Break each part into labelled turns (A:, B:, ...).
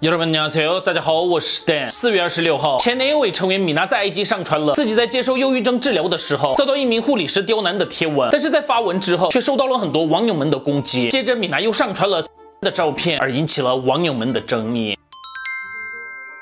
A: 友人们，你好，大家好，我是 Dan。四月二十六号，前年有位成员米娜在 IG 上传了自己在接受忧郁症治疗的时候遭到一名护理师刁难的贴文，但是在发文之后却受到了很多网友们的攻击。接着，米娜又上传了的照片，而引起了网友们的争议。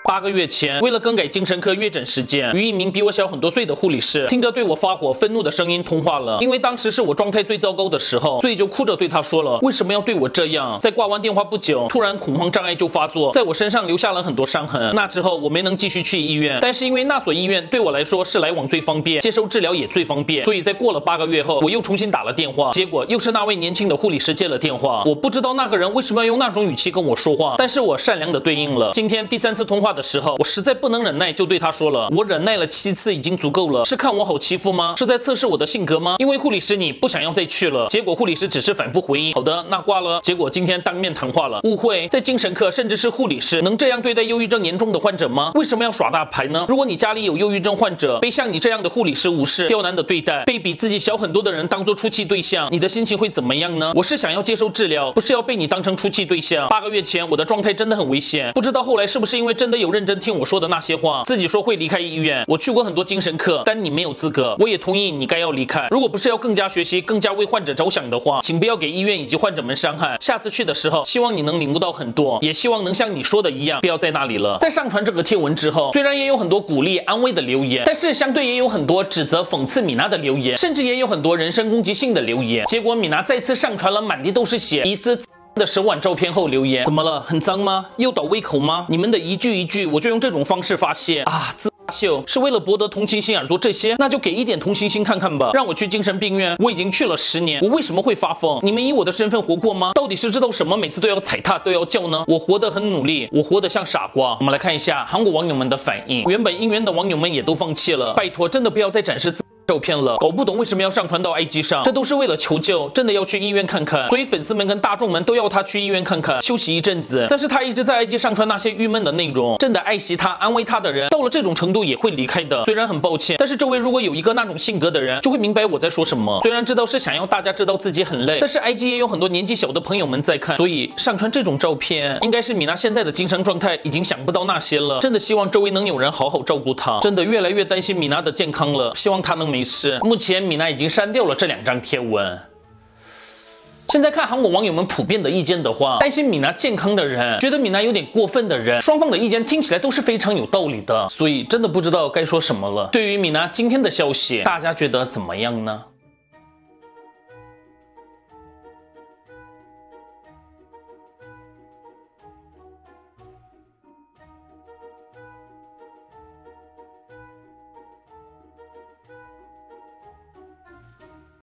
A: 八个月前，为了更改精神科阅诊时间，与一名比我小很多岁的护理师，听着对我发火、愤怒的声音通话了。因为当时是我状态最糟糕的时候，所以就哭着对他说了：“为什么要对我这样？”在挂完电话不久，突然恐慌障碍就发作，在我身上留下了很多伤痕。那之后我没能继续去医院，但是因为那所医院对我来说是来往最方便、接受治疗也最方便，所以在过了八个月后，我又重新打了电话，结果又是那位年轻的护理师接了电话。我不知道那个人为什么要用那种语气跟我说话，但是我善良的对应了。今天第三次通话的时候，我实在。不能忍耐，就对他说了：“我忍耐了七次，已经足够了。是看我好欺负吗？是在测试我的性格吗？因为护理师你不想要再去了。”结果护理师只是反复回应：“好的，那挂了。”结果今天当面谈话了，误会在精神科，甚至是护理师能这样对待忧郁症严重的患者吗？为什么要耍大牌呢？如果你家里有忧郁症患者，被像你这样的护理师无视、刁难的对待，被比自己小很多的人当做出气对象，你的心情会怎么样呢？我是想要接受治疗，不是要被你当成出气对象。八个月前我的状态真的很危险，不知道后来是不是因为真的有认真听我说的那些话，自己。说会离开医院，我去过很多精神科，但你没有资格。我也同意你该要离开。如果不是要更加学习、更加为患者着想的话，请不要给医院以及患者们伤害。下次去的时候，希望你能领悟到很多，也希望能像你说的一样，不要在那里了。在上传这个贴文之后，虽然也有很多鼓励、安慰的留言，但是相对也有很多指责、讽刺米娜的留言，甚至也有很多人身攻击性的留言。结果米娜再次上传了满地都是血、疑似。的手腕照片后留言，怎么了？很脏吗？又倒胃口吗？你们的一句一句，我就用这种方式发泄啊！自秀是为了博得同情心而做这些，那就给一点同情心看看吧。让我去精神病院，我已经去了十年，我为什么会发疯？你们以我的身份活过吗？到底是知道什么，每次都要踩踏，都要叫呢？我活得很努力，我活得像傻瓜。我们来看一下韩国网友们的反应，原本应援的网友们也都放弃了。拜托，真的不要再展示自。照片了，搞不懂为什么要上传到 IG 上，这都是为了求救，真的要去医院看看。所以粉丝们跟大众们都要他去医院看看，休息一阵子。但是他一直在 IG 上传那些郁闷的内容，真的爱惜他、安慰他的人，到了这种程度也会离开的。虽然很抱歉，但是周围如果有一个那种性格的人，就会明白我在说什么。虽然知道是想要大家知道自己很累，但是 IG 也有很多年纪小的朋友们在看，所以上传这种照片，应该是米娜现在的精神状态已经想不到那些了。真的希望周围能有人好好照顾她，真的越来越担心米娜的健康了，希望她能没事。目前。米娜已经删掉了这两张贴文。现在看韩国网友们普遍的意见的话，担心米娜健康的人，觉得米娜有点过分的人，双方的意见听起来都是非常有道理的，所以真的不知道该说什么了。对于米娜今天的消息，大家觉得怎么样呢？